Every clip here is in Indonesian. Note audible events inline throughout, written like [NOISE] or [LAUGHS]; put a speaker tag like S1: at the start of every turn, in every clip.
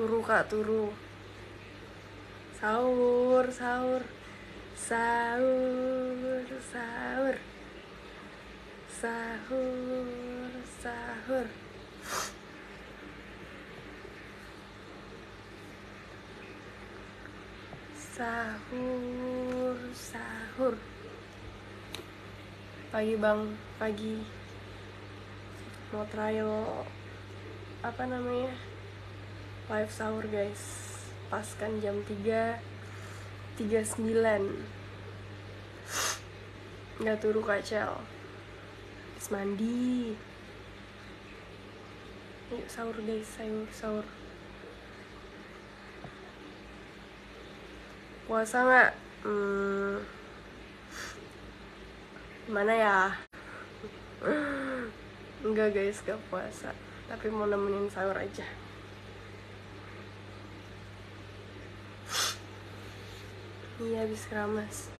S1: Turu kak, turu. Sahur, sahur. Sahur, sahur. Sahur, sahur. Sahur, sahur. Pagi bang, pagi. Mau trial apa namanya? Live sahur guys. Pas kan jam 3 39 Nggak turu kacel Habis mandi. Yuk sahur guys, sahur, sahur. Puasa nggak? Hmm, gimana ya? Enggak guys, gak puasa. Tapi mau nemenin sahur aja Iya habis keramas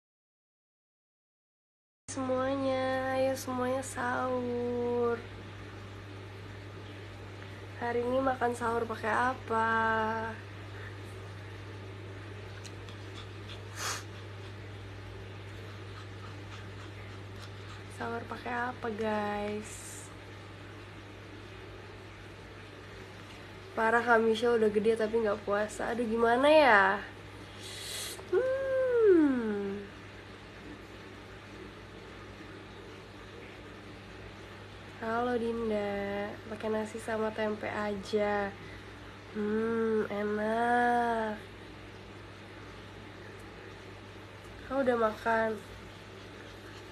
S1: Semuanya, ayo semuanya sahur Hari ini makan sahur pakai apa? Sahur pakai apa guys? Parah Kamisha udah gede tapi nggak puasa Aduh gimana ya? Hmm. Halo Dinda, pakai nasi sama tempe aja. Hmm, enak. Kau udah makan?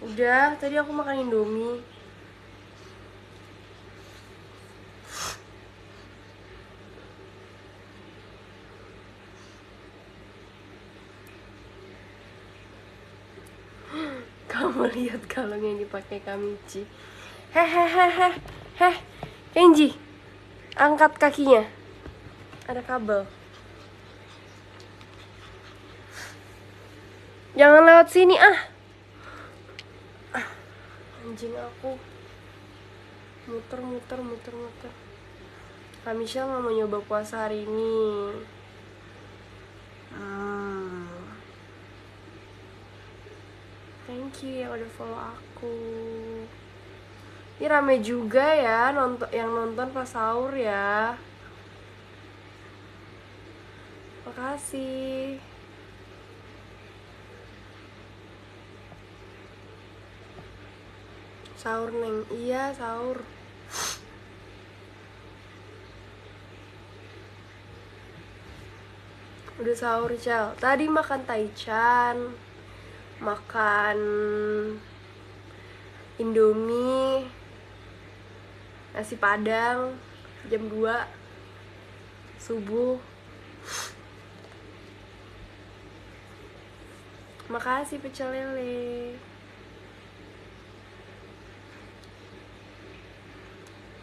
S1: Udah, tadi aku makan Indomie. [GASPS] Kamu lihat kalung yang dipakai Kamichi. Hehehehe, heh, Kenji, angkat kakinya. Ada kabel. Jangan lewat sini ah. Ah, Anjing aku. Muter, muter, muter, muter. Kamisha nggak mau nyoba puasa hari ini. Hmm. Thank you yang udah follow aku. Ini rame juga ya nonton yang nonton pas sahur ya. Makasih. Sahur neng, iya sahur. Udah sahur Cel. Tadi makan taichan, makan Indomie, nasi padang jam 2 subuh. Makasih pecel lele.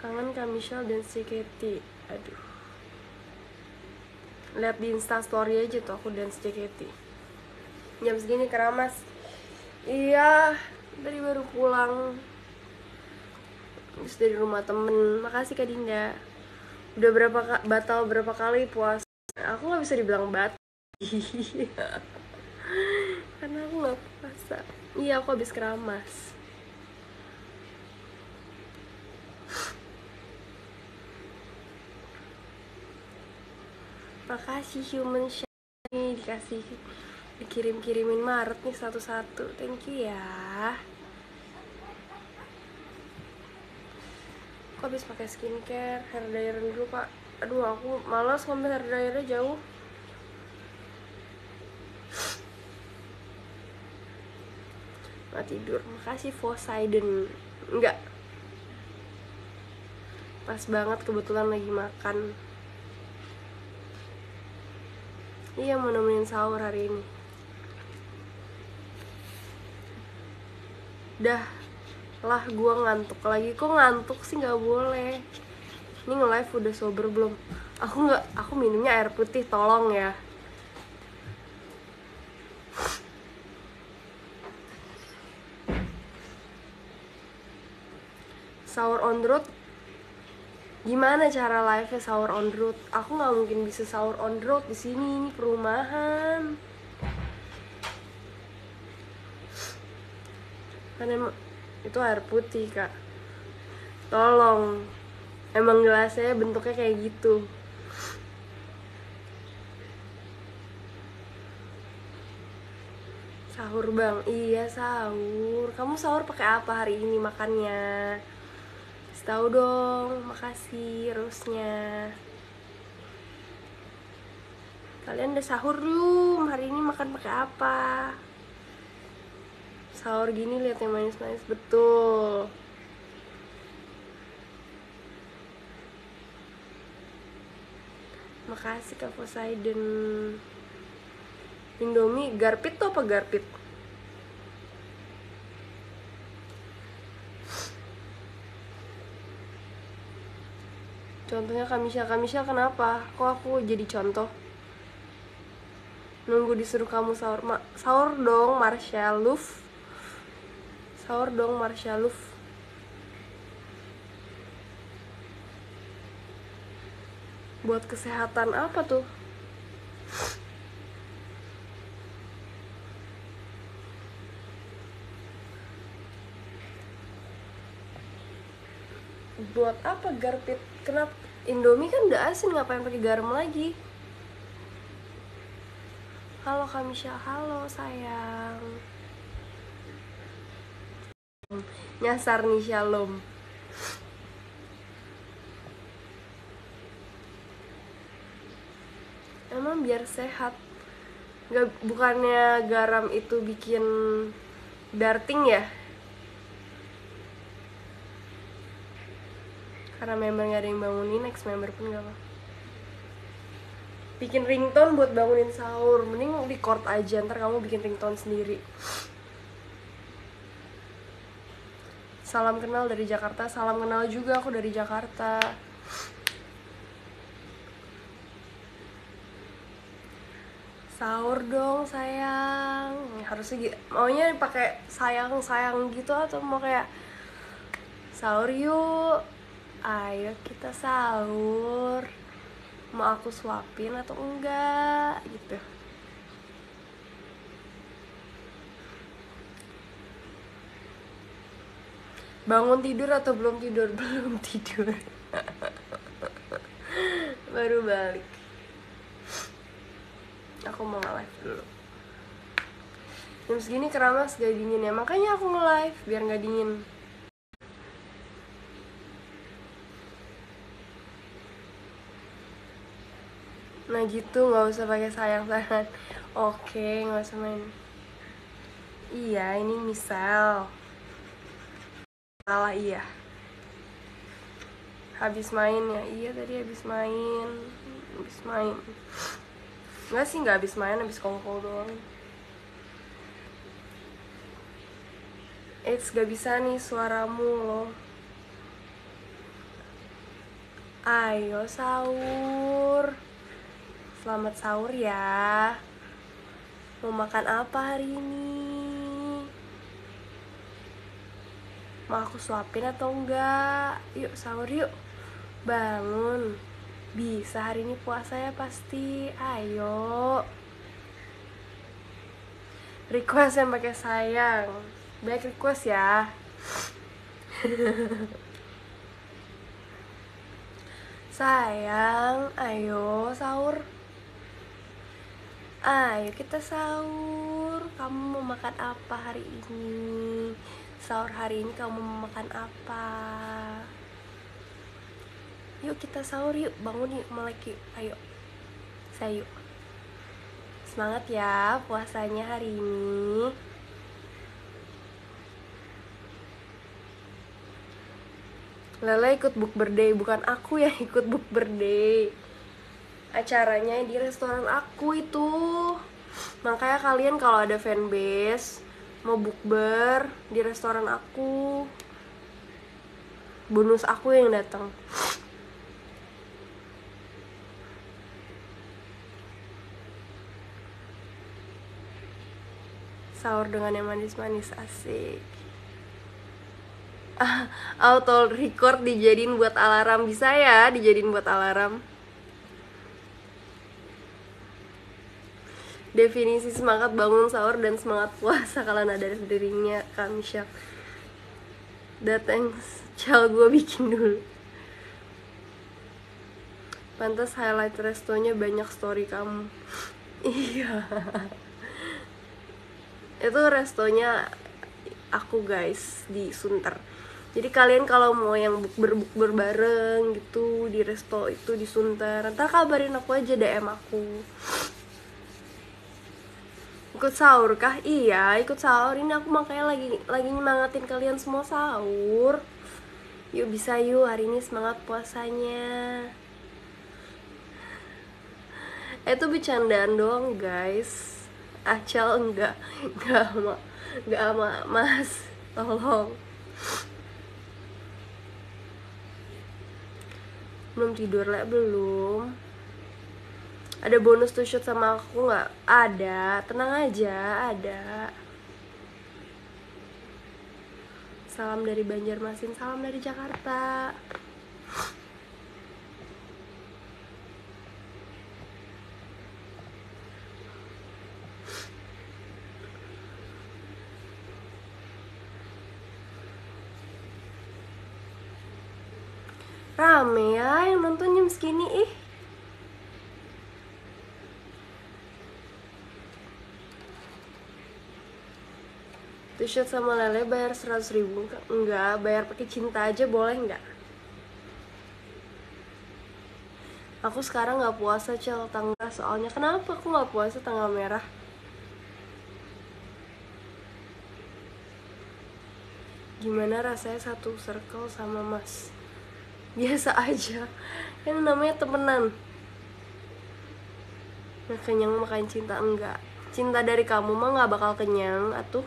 S1: Kangen Kak Michelle dan si Katie. Aduh. Lihat di Insta story aja tuh aku dan si. Jam segini keramas. Iya, tadi baru pulang. Terus dari rumah temen. Makasih Kak Dinda. Udah berapa batal berapa kali puasa? Aku nggak bisa dibilang batal. [LAUGHS] Karena aku nggak puasa. Iya, aku habis keramas. Makasih human shiny dikasih dikirim-kirimin Maret nih satu-satu. Thank you ya. Aku habis pakai skincare, hair dryer dulu, Pak. Aduh, aku malas ngambil hair dryernya jauh. Nggak tidur. Makasih Poseidon. Enggak. Pas banget kebetulan lagi makan. Iya mau nemenin sahur hari ini Dah lah gua ngantuk lagi. Kok ngantuk sih? Nggak boleh. Ini nge-live udah sober belum? Aku nggak, aku minumnya air putih tolong ya. Sahur on the road? Gimana cara live sahur on the road? Aku nggak mungkin bisa sahur on the road di sini. Ini perumahan. Kan itu air putih kak. Tolong. Emang gelasnya bentuknya kayak gitu. Sahur bang. Iya sahur. Kamu sahur pakai apa hari ini makannya? Tahu dong. Makasih rusnya kalian udah sahur belum? Hari ini makan pakai apa sahur gini lihat yang manis-manis betul. Makasih kak Poseidon. Indomie garpit tuh apa garpit? Contohnya Kamisha Kamisha kenapa? Kok aku jadi contoh? Nunggu disuruh kamu sahur. Ma sahur dong Marsha Luf sahur dong Marsha Luf. Buat kesehatan apa tuh? Buat apa garpit? Kenapa? Indomie kan udah asin ngapain pakai garam lagi? Halo Kamisha. Halo sayang nyasar nih shalom. Emang biar sehat. Nggak bukannya garam itu bikin darting ya? Karena member nggak ada yang bangunin next member pun gak apa. Bikin ringtone buat bangunin sahur. Mending record aja ntar kamu bikin ringtone sendiri salam kenal dari Jakarta. Salam kenal juga aku dari Jakarta. Sahur dong sayang. Harusnya gitu maunya pakai sayang sayang gitu atau mau kayak sahur yuk ayo kita sahur. Mau aku suapin atau enggak gitu bangun tidur atau belum tidur? [LAUGHS] Belum tidur. Baru balik. Aku mau nge-live dulu. Jam segini keramas gak dingin ya. Makanya aku nge-live biar gak dingin. Nah gitu. Nggak usah pakai sayang sayang oke nggak usah main. Iya ini misal salah iya. Habis main ya? Iya tadi habis main. Habis main. Enggak sih nggak habis main habis kongkol doang. Eits gak bisa nih suaramu loh. Ayo sahur. Selamat sahur ya. Mau makan apa hari ini? Mau aku suapin atau enggak? Yuk sahur yuk. Bangun. Bisa hari ini puasa ya pasti. Ayo. Request yang pakai sayang. Baik request ya. Sayang, ayo sahur. Ayo kita sahur. Kamu mau makan apa hari ini? Sahur hari ini kamu mau makan apa? Yuk kita sahur yuk, bangun yuk, melek yuk. Ayo. Saya yuk. Semangat ya puasanya hari ini. Lele ikut book birthday, bukan aku yang [LAUGHS] ikut book birthday acaranya di restoran aku itu makanya kalian kalau ada fanbase mau bukber di restoran aku. Bonus aku yang datang. Sahur dengan yang manis-manis asik. Auto record dijadiin buat alarm. Bisa ya dijadiin buat alarm definisi semangat bangun sahur dan semangat puasa kalau ada dirinya kami syak datang cal gue bikin dulu. Pantas highlight restonya banyak story kamu. [LAUGHS] Iya. Itu restonya aku guys di Sunter. Jadi kalian kalau mau yang bukber bareng gitu di resto itu di Sunter ntar kabarin aku aja DM aku ikut sahur kah? Iya ikut sahur. Ini aku makanya lagi lagi nyemangatin kalian semua sahur. Yuk bisa yuk hari ini semangat puasanya. Itu bercandaan doang guys. Acel enggak enggak sama enggak sama mas. Tolong. Belum tidur lah belum ada bonus tuh shoot sama aku nggak? Ada. Tenang aja ada. Salam dari Banjarmasin salam dari Jakarta. Rame ya yang nonton jam segini ih t-shirt sama lele bayar 100 ribu. Enggak bayar pakai cinta aja boleh enggak? Aku sekarang nggak puasa cel tanggal soalnya. Kenapa aku nggak puasa tanggal merah? Gimana rasanya satu circle sama mas? Biasa aja. Kan namanya temenan. Nah kenyang makan cinta. Enggak. Cinta dari kamu mah nggak bakal kenyang atuh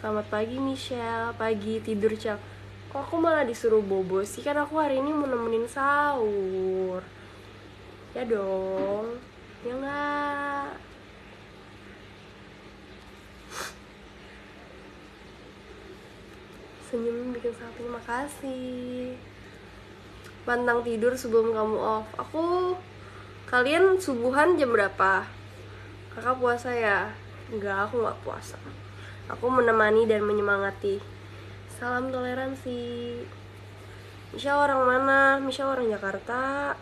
S1: Selamat pagi Michelle, pagi tidur cak Kok aku malah disuruh bobo sih? Kan aku hari ini mau nemenin sahur. Ya dong. Ya enggak Senyum bikin sangat terima kasih. Pantang tidur sebelum kamu off. Aku Kalian subuhan jam berapa? Kakak puasa ya? Enggak, aku nggak puasa Aku menemani dan menyemangati. Salam toleransi. Misha orang mana? Misha orang Jakarta.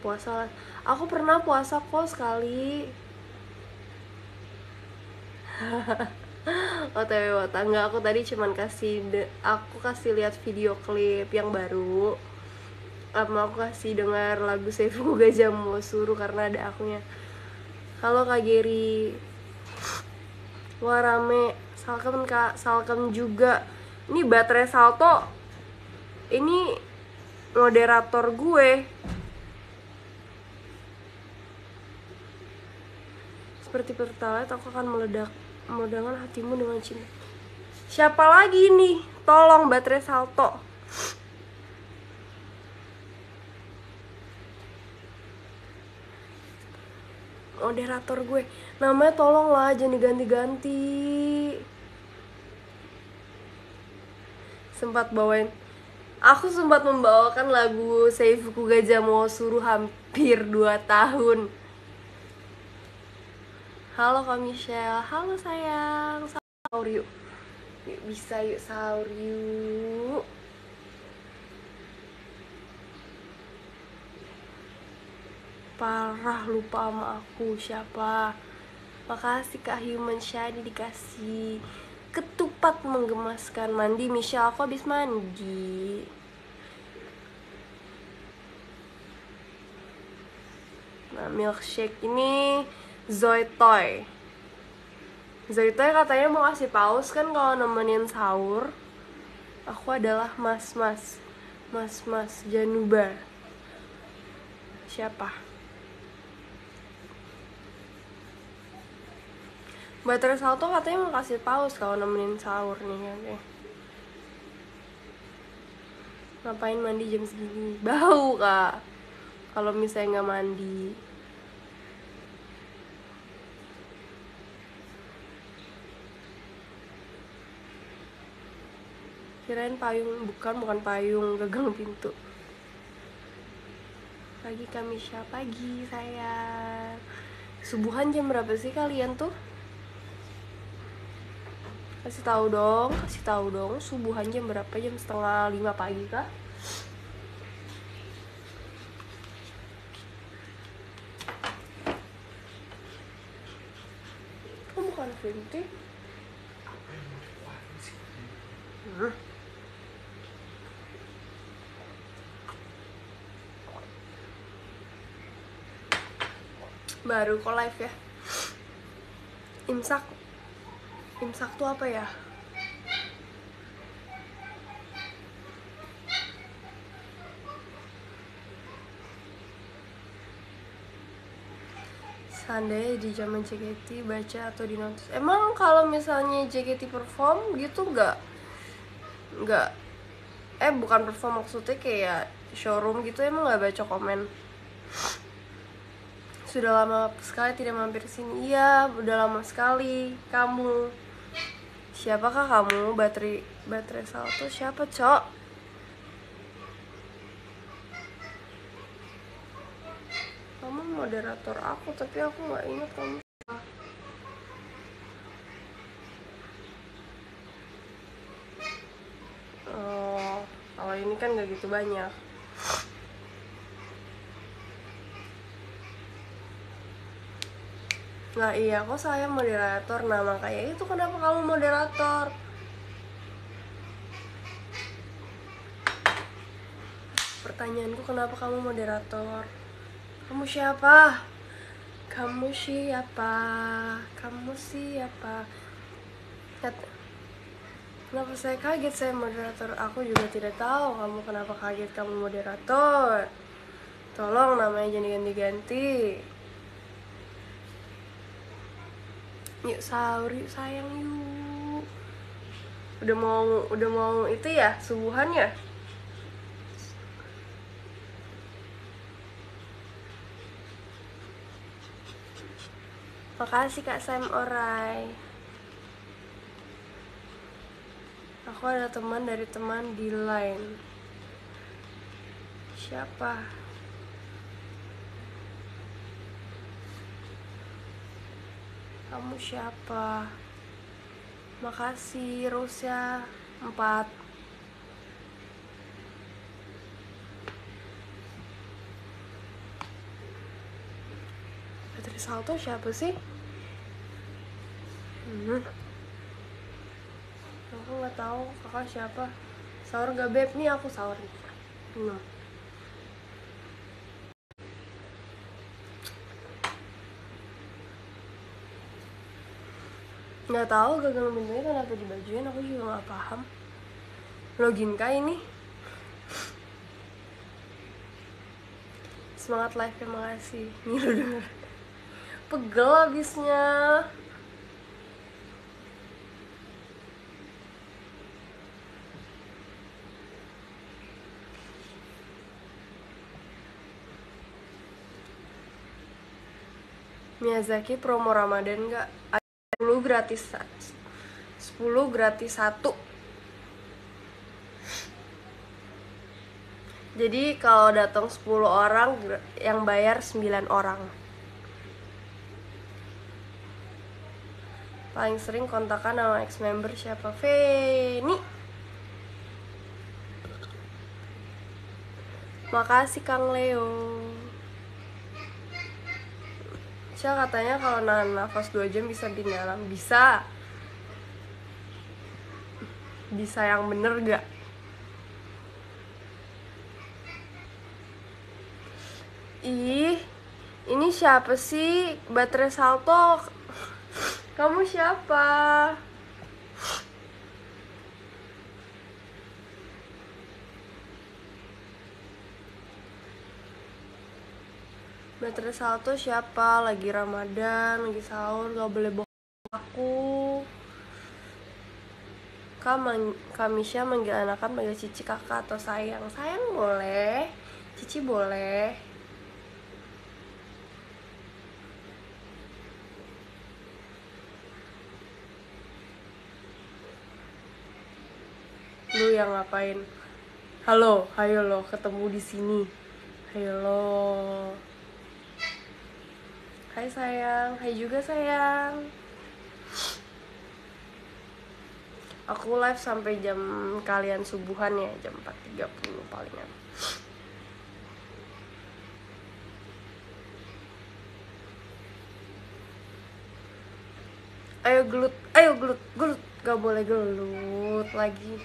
S1: Puasa. Aku pernah puasa kok sekali. [LAUGHS] OTW tangga aku tadi cuman kasih aku kasih lihat video klip yang baru sama aku kasih dengar lagu Seifu Gajah mau suruh karena ada akunya. Halo Kak Geri. Wah rame. Salkem Kak. Salkem juga. Ini baterai salto. Ini moderator gue. Seperti pertalite aku akan meledak meledakkan hatimu dengan cinta. Siapa lagi nih? Tolong baterai salto moderator gue. Namanya tolong lah jangan diganti-ganti. Sempat bawain. Aku sempat membawakan lagu Seifuku Gajah mau suruh hampir 2 tahun. Halo kak Michelle. Halo sayang. Sahur yuk. Yuk bisa yuk sahur yuk parah lupa sama aku siapa. Makasih kak Human Shady dikasih ketupat menggemaskan mandi. Michelle aku habis mandi. Nah milkshake ini Zoe Toy. Zoe Toy katanya mau kasih paus kan kalau nemenin sahur. Aku adalah mas mas mas mas Januba. Siapa Baterai salto katanya mau kasih paus kalau nemenin sahur nih ya ngapain mandi jam segini? [LAUGHS] Bau kak. Kalau misalnya nggak mandi. Kirain payung bukan bukan payung [LAUGHS] gagang pintu. Pagi kami siapa pagi saya subuhan jam berapa sih kalian tuh kasih tahu dong kasih tahu dong subuhan jam berapa jam setengah lima pagi kah? Kok bukan Vinti? Baru kok live ya. Imsak Imsak tuh apa ya? Seandainya di zaman JKT baca atau di notice Emang kalau misalnya JKT perform gitu nggak? Nggak. Eh bukan perform maksudnya kayak showroom gitu emang nggak baca komen? Sudah lama sekali tidak mampir sini. Iya udah lama sekali. Kamu siapakah kamu? Baterai baterai salto siapa cok? Kamu moderator aku tapi aku nggak ingat kamu. Oh kalau ini kan nggak gitu banyak Nah iya kok saya moderator? Nah makanya itu kenapa kamu moderator? Pertanyaanku kenapa kamu moderator? Kamu siapa? Kamu siapa? Kamu siapa? Kenapa saya kaget saya moderator? Aku juga tidak tahu kamu kenapa kaget kamu moderator. Tolong namanya jangan diganti-ganti Yuk sahur yuk sayang yuk. Udah mau udah mau itu ya subuhan ya? Makasih Kak Sam Orai. Aku ada teman dari teman di line. Siapa? Kamu siapa? Makasih Rosia 4 Baterai Salto siapa sih? Hmm. Aku nggak tahu kakak siapa. Sahur gak beb nih aku sahur nih. Nggak tahu gagang pintunya kenapa dibajuin? Aku juga nggak paham. Login kah ini? Semangat live terima kasih. [LAUGHS] Nyilu denger. Pegel abisnya. Miyazaki promo Ramadan nggak 10 gratis 10 gratis 1 jadi kalau datang 10 orang yang bayar 9 orang. Paling sering kontakan sama ex member siapa? Feni. Makasih Kang Leo Syah katanya kalau nahan nafas 2 jam bisa di dalam Bisa Bisa yang bener gak? Ih Ini siapa sih? Baterai salto Kamu siapa? Baterai salto siapa? Lagi Ramadan, lagi sahur, gak boleh bohong aku. mang Kamisha manggil anakan manggil cici kakak atau sayang. Sayang boleh cici boleh. Lu yang ngapain? Halo ayo lo ketemu di sini. Ayo lo hai sayang. Hai juga sayang. Aku live sampai jam kalian subuhan ya jam 4.30 palingan ayo gelut ayo gelut gelut. Gak boleh gelut lagi.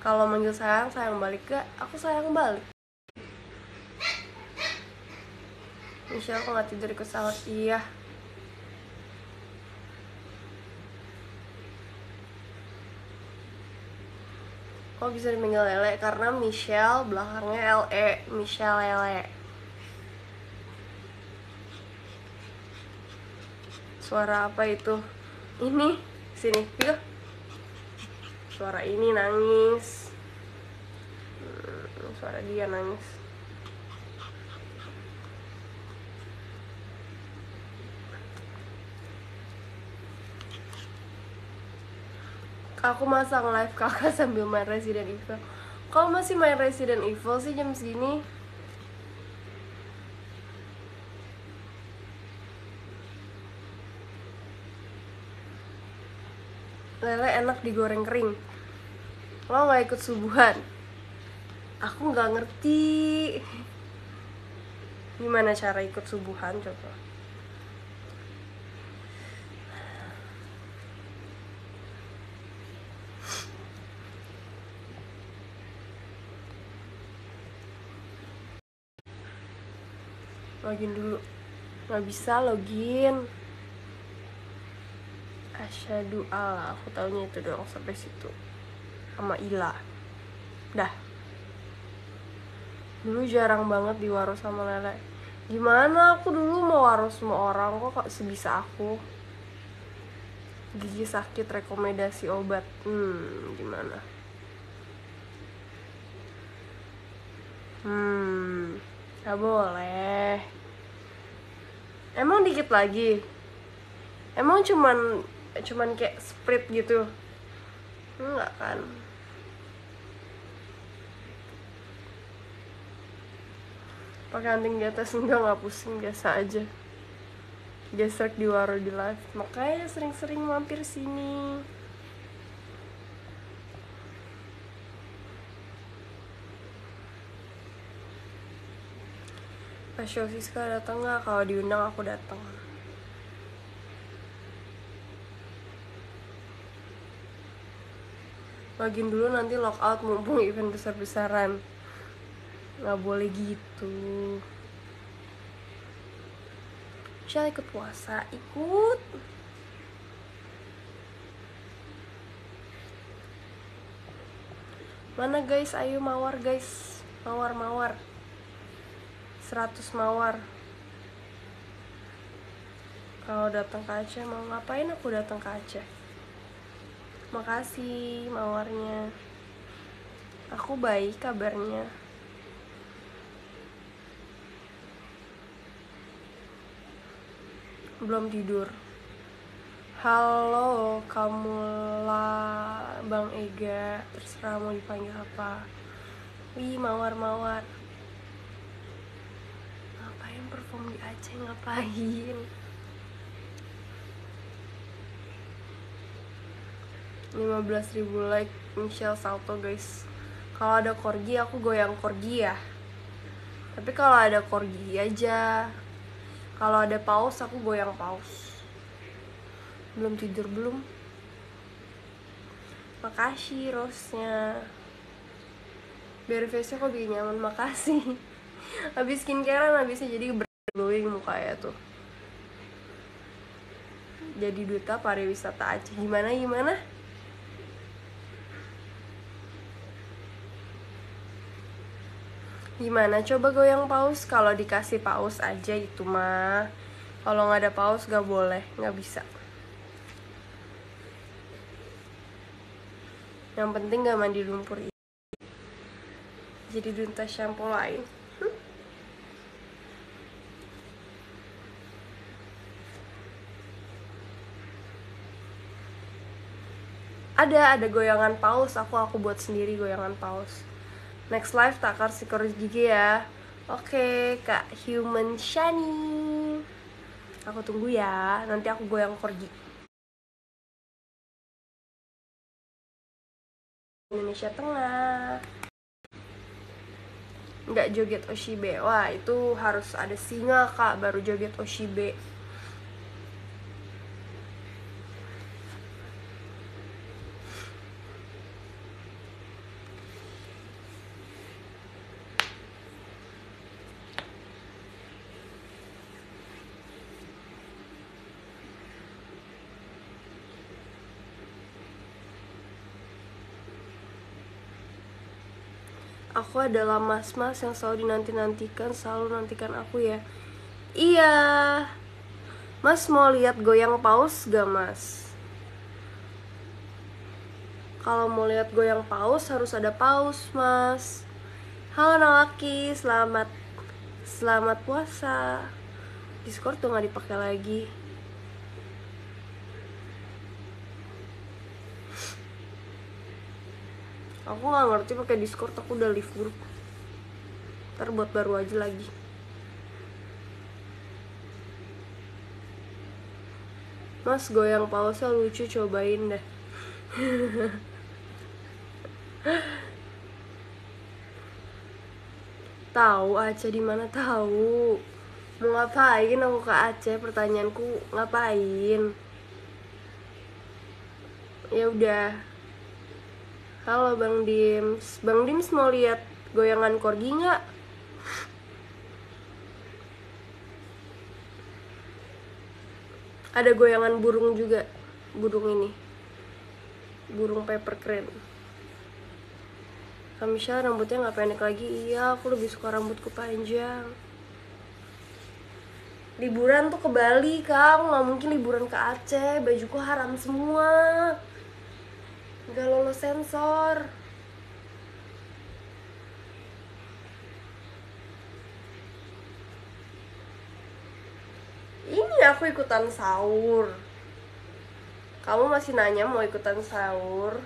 S1: Kalau manggil sayang sayang balik gak aku sayang balik Michelle kok gak tidur ikut sahur iya. Kok bisa dipanggil Lele? Karena Michelle belakangnya LE Michelle Lele. Suara apa itu? Ini. Sini. Yuk. Suara ini nangis. Hmm, suara dia nangis aku masang live kakak [LAUGHS] sambil main Resident Evil. Kalau masih main Resident Evil sih jam segini. Lele enak digoreng kering. Lo nggak ikut subuhan? Aku nggak ngerti. Gimana cara ikut subuhan coba login dulu. Nggak bisa login. Asyadu Allah. Aku taunya itu doang sampai situ. Sama Ila. Dah. Dulu jarang banget di waros sama Lele. Gimana? Aku dulu mau waros sama orang kok kok sebisa aku? Gigi sakit rekomendasi obat. Hmm gimana? Hmm gak boleh. Emang dikit lagi. Emang cuman cuman kayak sprit gitu. Enggak kan? Pakai anting di atas enggak nggak pusing biasa aja. Gesrek di waro di live. Makanya sering-sering mampir sini show Siska datang nggak? Kalau diundang aku datang. Login dulu nanti lockout mumpung event besar-besaran. Nggak boleh gitu. Michelle ikut puasa? Ikut. Mana guys? Ayo mawar guys. Mawar mawar 100 mawar. Kalau datang ke Aceh mau ngapain aku datang ke Aceh? Makasih mawarnya. Aku baik kabarnya. Belum tidur. Halo kamu lah bang Ega. Terserah mau dipanggil apa. Wih mawar mawar ngapain perform di Aceh ngapain? 15.000 like Michelle Salto guys. Kalau ada corgi aku goyang corgi ya. Tapi kalau ada corgi aja. Kalau ada paus aku goyang paus. Belum tidur belum. Makasih rosnya biar face kok bikin nyaman makasih [LAUGHS] habis skincarean habisnya jadi glowing muka ya tuh. Jadi duta pariwisata Aceh. Gimana gimana? Gimana? Coba goyang paus. Kalau dikasih paus aja itu mah. Kalau nggak ada paus nggak boleh. Nggak bisa. Yang penting gak mandi lumpur. Jadi dunta shampoo lain ada ada goyangan paus. Aku aku buat sendiri goyangan paus. Next live tak kasih korek gigi ya. Oke kak human shani. Aku tunggu ya. Nanti aku goyang korgi. Indonesia Tengah. Nggak joget Oshibe. Wah itu harus ada singa kak. Baru joget Oshibe Aku adalah mas-mas yang selalu dinanti-nantikan, selalu nantikan aku ya. Iya. Mas mau lihat goyang paus gak, Mas? Kalau mau lihat goyang paus harus ada paus, Mas. Halo Nawaki, selamat selamat puasa. Discord tuh nggak dipakai lagi. Aku nggak ngerti pakai discord aku udah leave grup ntar buat baru aja lagi. Mas goyang pausnya lucu cobain deh. [LAUGHS] Tahu Aceh di mana tahu? Mau ngapain aku ke Aceh? Pertanyaanku ngapain? Ya udah Halo Bang Dims. Bang Dims mau lihat goyangan korgi nggak? Ada goyangan burung juga Burung ini. Burung paper crane. Kamisha rambutnya nggak pendek lagi. Iya aku lebih suka rambutku panjang Liburan tuh ke Bali kak. Nggak mungkin liburan ke Aceh. Bajuku haram semua Gak lolos sensor. Ini aku ikutan sahur. Kamu masih nanya mau ikutan sahur?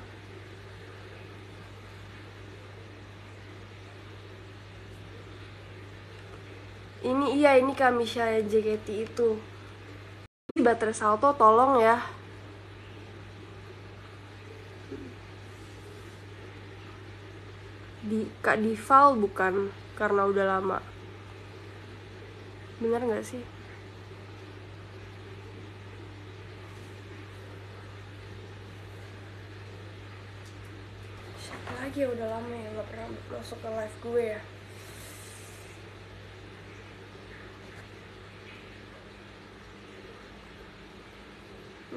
S1: Ini iya, ini Kamisha JKT itu. Baterai salto tolong ya. Di Kak Dival bukan karena udah lama. Bener nggak sih? Siapa lagi yang udah lama ya? Nggak pernah masuk ke live gue ya?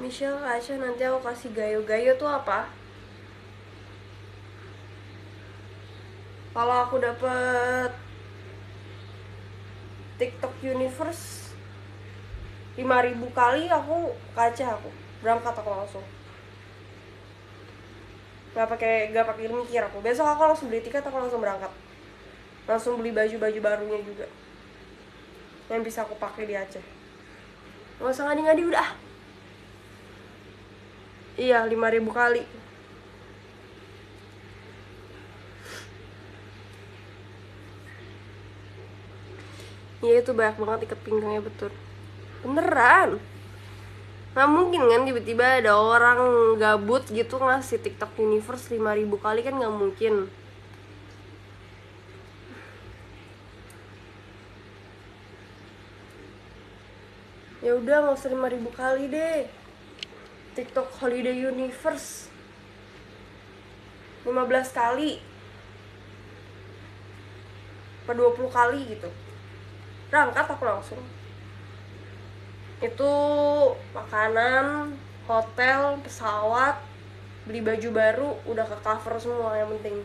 S1: Michelle Kasha nanti aku kasih gayo-gayo tuh apa? Kalau aku dapet TikTok Universe 5000 kali aku kaca aku berangkat aku langsung. Nggak pakai nggak pakai mikir aku. Besok aku langsung beli tiket aku langsung berangkat. Langsung beli baju baju barunya juga. Yang bisa aku pakai di Aceh. Nggak usah ngadi-ngadi udah. Iya 5000 kali Iya itu banyak banget ikat pinggangnya betul. Beneran? Nggak mungkin kan tiba-tiba ada orang gabut gitu ngasih TikTok Universe 5000 kali kan nggak mungkin. Ya udah nggak usah 5000 kali deh. TikTok Holiday Universe. 15 kali. Apa 20 kali gitu berangkat aku langsung. Itu makanan hotel pesawat beli baju baru udah ke cover semua yang penting.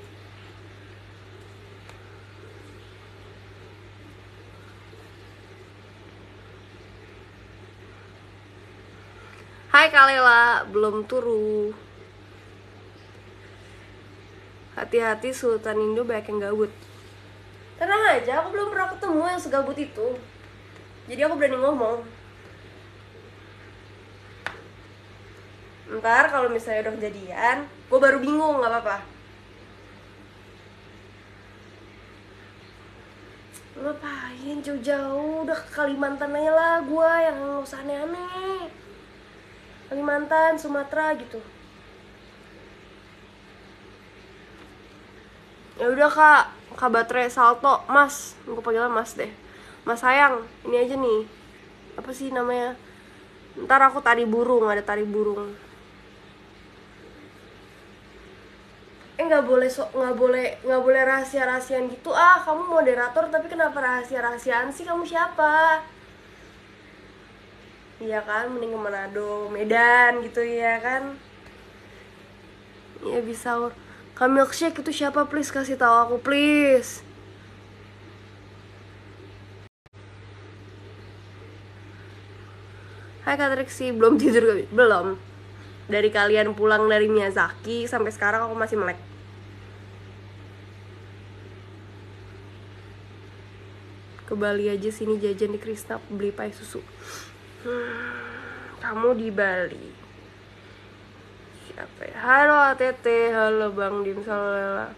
S1: Hai Kalela, belum turu. Hati-hati Sultan Indo banyak yang gabut tenang aja aku belum pernah ketemu yang segabut itu. Jadi aku berani ngomong. Ntar kalau misalnya udah kejadian gue baru bingung nggak apa-apa. Ngapain? Jauh-jauh udah ke Kalimantan aja lah gue yang nggak usah aneh-aneh. Kalimantan Sumatera gitu ya udah kak. Kak baterai salto. Mas. Aku panggilnya mas deh. Mas sayang ini aja nih. Apa sih namanya? Ntar aku tari burung ada tari burung. Eh nggak boleh so nggak boleh nggak boleh rahasia rahasiaan gitu. Ah kamu moderator tapi kenapa rahasia rahasiaan sih? Kamu siapa? Iya kan? Mending ke Manado Medan gitu ya kan? Ya bisa Kak milkshake itu siapa please? Kasih tahu aku please. Hai Kak Trixie, belum tidur gak? Belum. Dari kalian pulang dari Miyazaki sampai sekarang aku masih melek. Ke Bali aja sini jajan di Krisna beli pai susu. Hmm, Kamu di Bali Siapa ya? Halo ATT, halo Bang Dim Salela.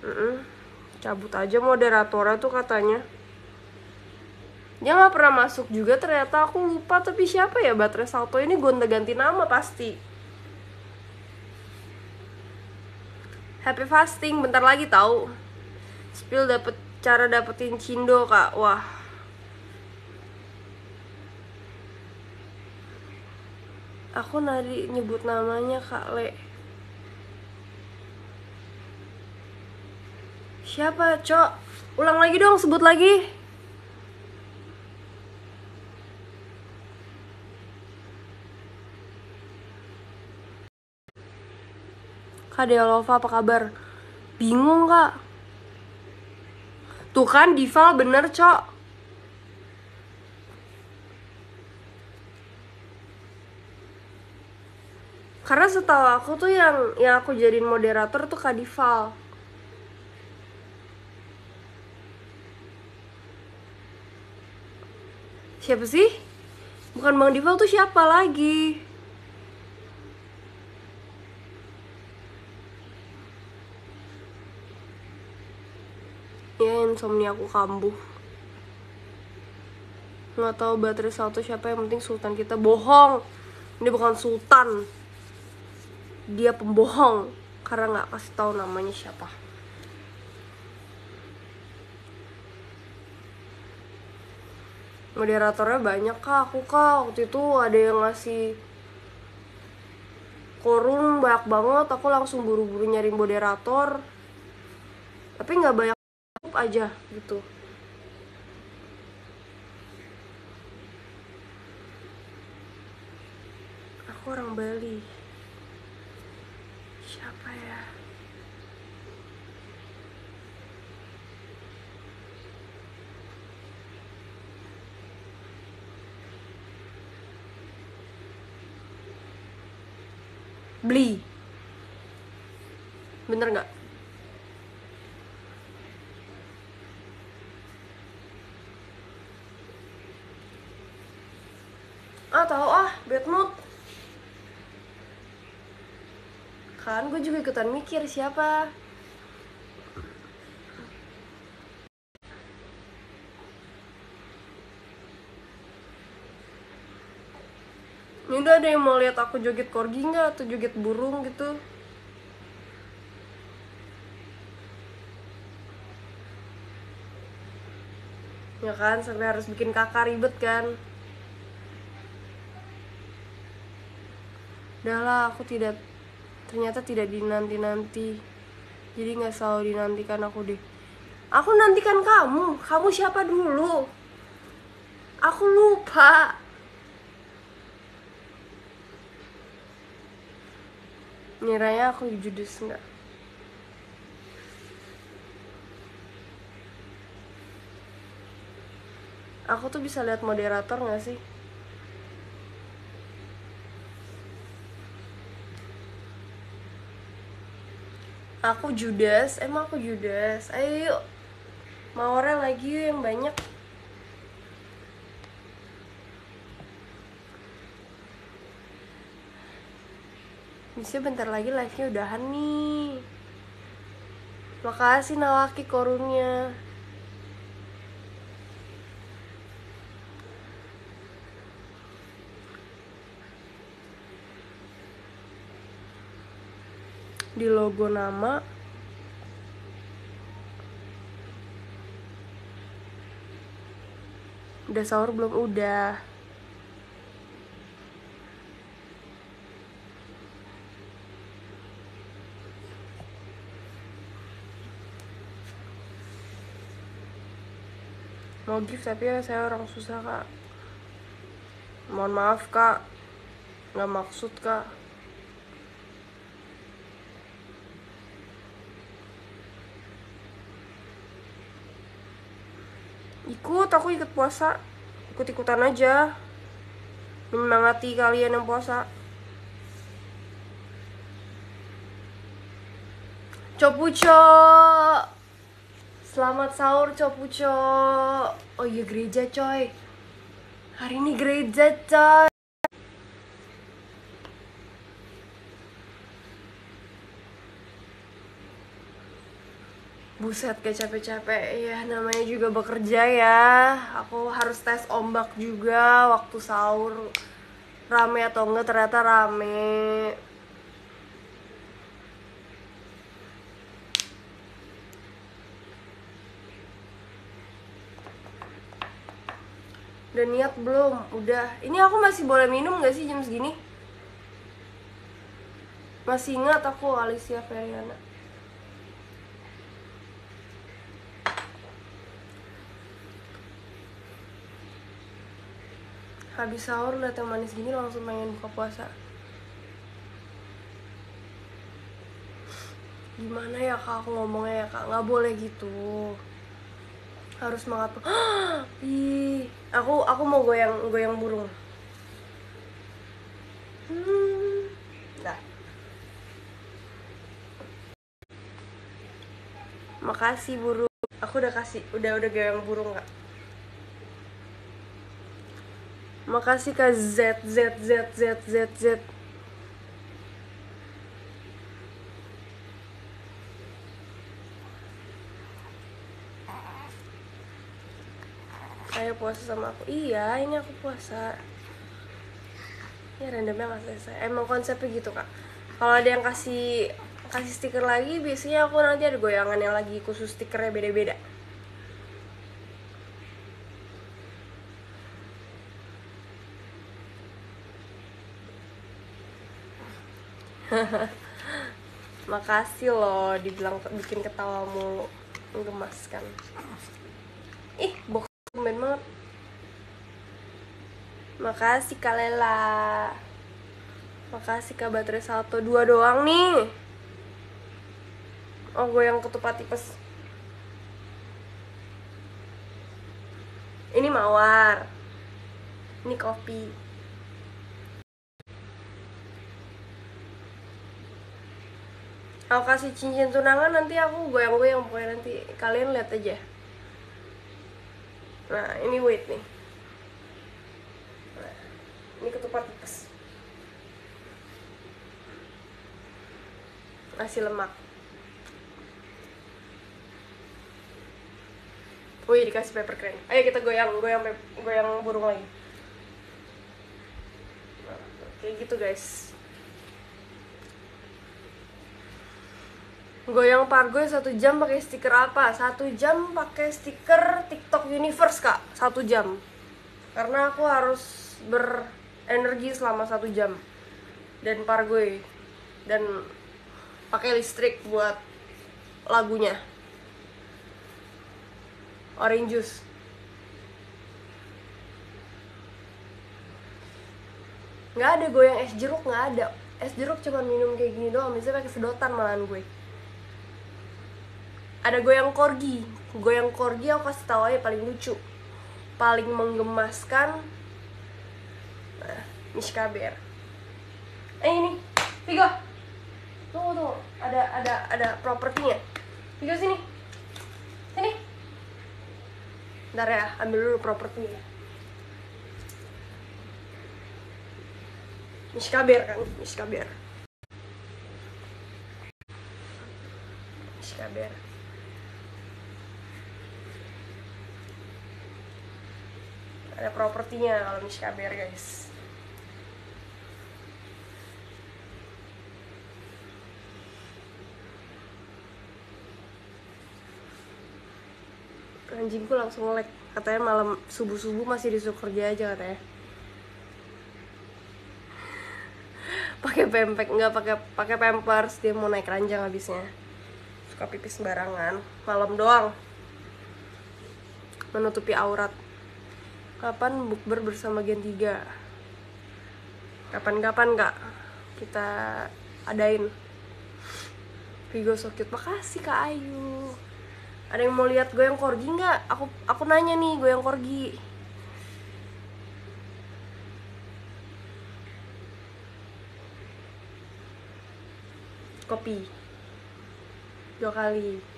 S1: -mm. Cabut aja moderatornya tuh katanya. Dia nggak pernah masuk juga ternyata aku lupa. Tapi siapa ya? Baterai salto ini gonta ganti nama pasti. Happy fasting. Bentar lagi tahu. Spill dapet cara dapetin cindo kak. Wah aku nari nyebut namanya kak le. Siapa cok? Ulang lagi dong sebut lagi. Kak Deolova apa kabar? Bingung kak. Tuh kan Dival bener cok Karena setahu aku tuh yang yang aku jadiin moderator tuh Kak Dival Siapa sih? Bukan Bang Dival tuh siapa lagi? ya insomnia aku kambuh nggak tahu baterai satu siapa yang penting sultan kita bohong ini bukan sultan dia pembohong karena nggak kasih tahu namanya siapa. Moderatornya banyak kak. Aku kak waktu itu ada yang ngasih korun banyak banget. Aku langsung buru-buru nyari moderator. Tapi nggak banyak aja gitu. Aku orang Bali siapa ya? Beli. Bener nggak ah tahu ah bad mood kan gue juga ikutan mikir siapa? Ini udah ada yang mau lihat aku joget korgi nggak? Atau joget burung gitu? Ya kan sampai harus bikin kakak ribet kan? Udahlah aku tidak ternyata tidak dinanti-nanti. Jadi nggak selalu dinantikan aku deh. Aku nantikan kamu. Kamu siapa dulu? Aku lupa. Niranya aku judes nggak? Aku tuh bisa lihat moderator nggak sih Aku Judas, emang aku Judas. Ayo yuk. Maore lagi yang banyak. Bisa bentar lagi live-nya udahan nih. Makasih Nawaki korunnya. Di logo nama Udah sahur belum? Udah. Mau gift tapi ya saya orang susah kak. Mohon maaf kak. Nggak maksud kak. Ikut, aku ikut puasa. Ikut-ikutan aja. Menyemangati kalian yang puasa. Copuco. Selamat sahur Copuco. Oh iya gereja coy. Hari ini gereja coy. Buset gak capek-capek. Ya namanya juga bekerja ya. Aku harus tes ombak juga waktu sahur. Rame atau enggak ternyata rame. Udah niat belum? Udah. Ini aku masih boleh minum gak sih jam segini? Masih ingat aku Alicia Feriana habis sahur liat yang manis gini langsung pengen buka puasa. Gimana ya kak? Aku ngomongnya ya kak. Nggak boleh gitu. Harus semangat. [GASPS] Ih aku aku mau goyang goyang burung. Hmm. Nah. makasih burung. Aku udah kasih udah udah goyang burung kak Makasih Kak Z Z Z Z Z Z. Ayo puasa sama aku. Iya, ini aku puasa. Ya randomnya nggak selesai. Emang konsepnya gitu kak. Kalau ada yang kasih kasih stiker lagi, biasanya aku nanti ada goyangan yang lagi khusus stikernya beda-beda. [LAUGHS] Makasih loh dibilang bikin ketawamu menggemaskan. Ih, box main banget. Makasih Kak Lela. Makasih Kak Baterai Salto dua doang nih. Oh, gue yang ketupat tipes. Ini mawar. Ini kopi. Aku kasih cincin tunangan nanti aku goyang-goyang pokoknya nanti kalian lihat aja nah ini weight nih nah, ini ketupat tipes nasi lemak Wih dikasih paper crane. Ayo kita goyang, goyang, goyang burung lagi. Nah, kayak gitu guys. Goyang pargoy satu jam pakai stiker apa? Satu jam pakai stiker TikTok Universe kak. Satu jam. Karena aku harus berenergi selama satu jam dan pargoy. Dan pakai listrik buat lagunya. Orange juice. Nggak ada goyang es jeruk nggak ada. Es jeruk cuma minum kayak gini doang misalnya pakai sedotan malahan gue ada goyang korgi goyang korgi aku kasih tahu aja paling lucu. Paling menggemaskan nah, Mishka Bear. Eh ini. Vigo. Tunggu tunggu. Ada ada ada propertinya. Vigo sini. Sini. Ntar ya, ambil dulu propertinya. Miskaber kan, Miskaber Miskaber Ada propertinya kalau Miskaber guys. Anjingku langsung ngelek katanya malam subuh subuh masih disuruh kerja aja katanya. [LAUGHS] Pakai pempek nggak pakai pakai pampers. Dia mau naik ranjang habisnya. Suka pipis sembarangan. Malam doang. Menutupi aurat kapan bukber bersama Gen 3 kapan-kapan kak. Kita adain. Vigo so cute makasih kak Ayu. Ada yang mau lihat gue yang korgi nggak? Aku aku nanya nih gue yang korgi. Kopi. Dua kali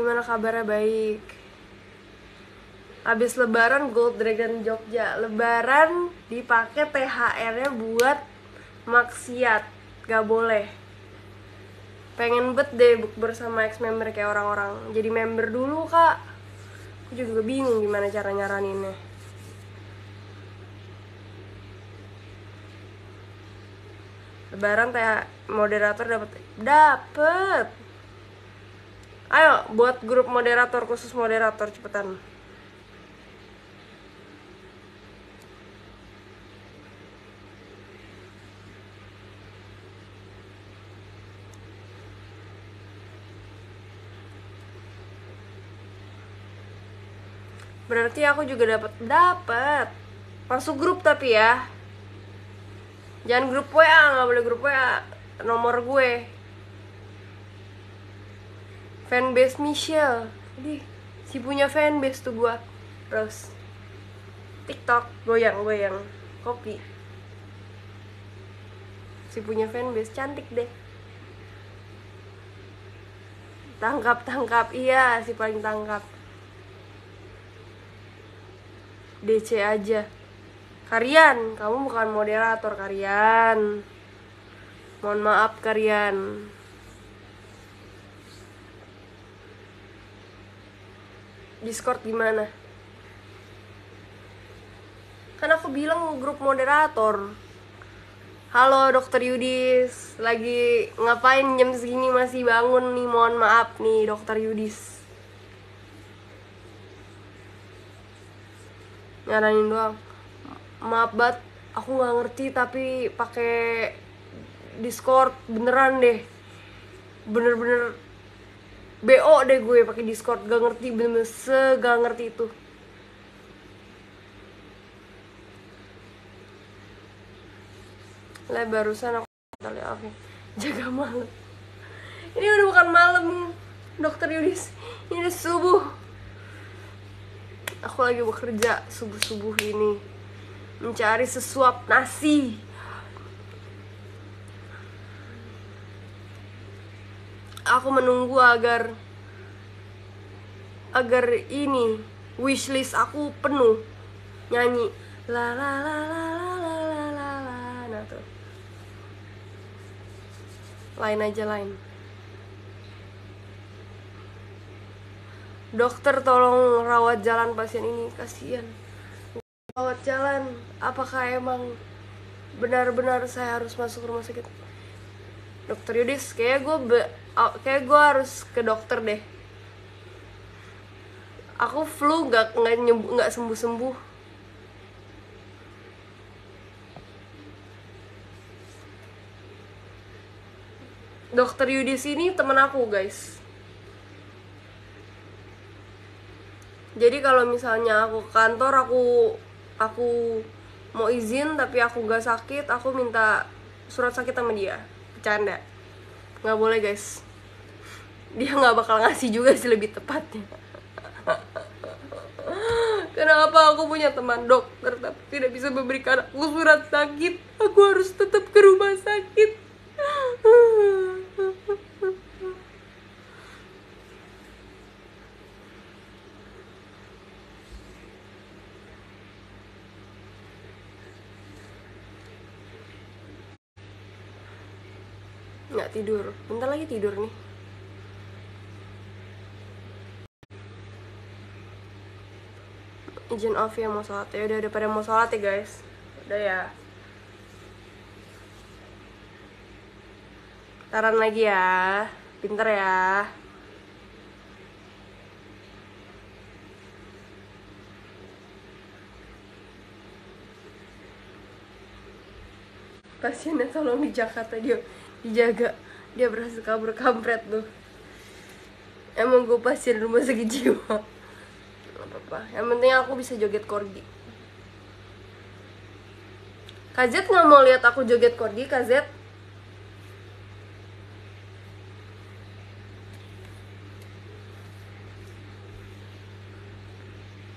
S1: gimana kabarnya? Baik. Abis lebaran Gold Dragon Jogja. Lebaran dipakai THR-nya buat maksiat. Gak boleh. Pengen bet deh bukber sama ex member kayak orang-orang. Jadi member dulu kak. Aku juga bingung gimana cara nyaraninnya. Lebaran teh moderator dapat dapet ayo buat grup moderator khusus moderator cepetan. Berarti aku juga dapat dapat masuk grup tapi ya. Jangan grup WA nggak boleh grup WA nomor gue fanbase Michelle. Jadi si punya fanbase tuh gue terus TikTok goyang goyang kopi. Si punya fanbase cantik deh. Tangkap tangkap iya si paling tangkap. DC aja. Karian, kamu bukan moderator Karian. Mohon maaf Karian Discord gimana? Kan aku bilang grup moderator. Halo dokter Yudis. Lagi ngapain jam segini? Masih bangun nih Mohon maaf nih dokter Yudis. Nyaranin doang. Maaf banget aku nggak ngerti tapi pakai Discord beneran deh. Bener-bener BO deh gue pakai Discord. Gak ngerti bener-bener segak ngerti itu. Lah barusan aku kali oke. [LAUGHS] Jaga malam. Ini udah bukan malam dokter Yudis ini udah subuh. Aku lagi bekerja subuh-subuh ini. Mencari sesuap nasi aku menunggu agar agar ini wishlist aku penuh. Nyanyi la la la la la la la la nah tuh. Lain aja lain. Dokter tolong rawat jalan pasien ini. Kasihan rawat jalan. Apakah emang benar-benar saya harus masuk rumah sakit? Dokter Yudis kayak gue kayak gue harus ke dokter deh. Aku flu nggak nggak nggak sembuh sembuh dokter Yudis ini temen aku guys. Jadi kalau misalnya aku ke kantor aku aku mau izin tapi aku gak sakit aku minta surat sakit sama dia. Bercanda nggak boleh guys. Dia nggak bakal ngasih juga sih lebih tepatnya. Karena apa aku punya teman dokter tapi tidak bisa memberikan aku surat sakit? Aku harus tetap ke rumah sakit tidur. Bentar lagi tidur nih. Izin off ya mau sholat. Ya udah udah pada mau sholat ya guys. Udah ya. Taran lagi ya. Pinter ya. Pasiennya tolong di Jakarta dia dijaga. Dia berhasil kabur kampret tuh. Emang gue pasien rumah sakit jiwa. Gak apa-apa. Yang penting aku bisa joget korgi Kazet nggak mau lihat aku joget korgi Kazet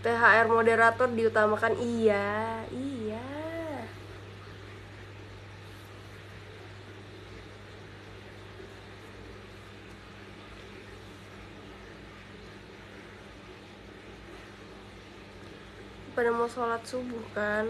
S1: THR moderator diutamakan. Iya iya pada mau sholat subuh kan?